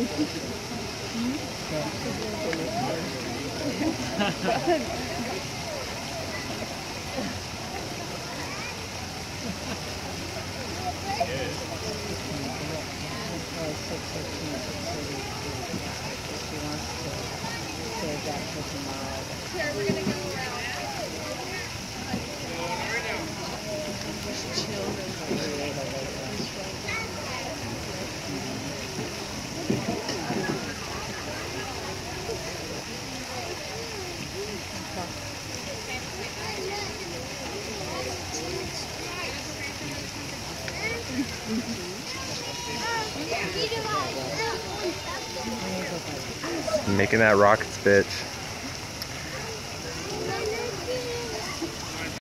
Here, we're gonna go around. Mm-hmm. Making that rockets, bitch.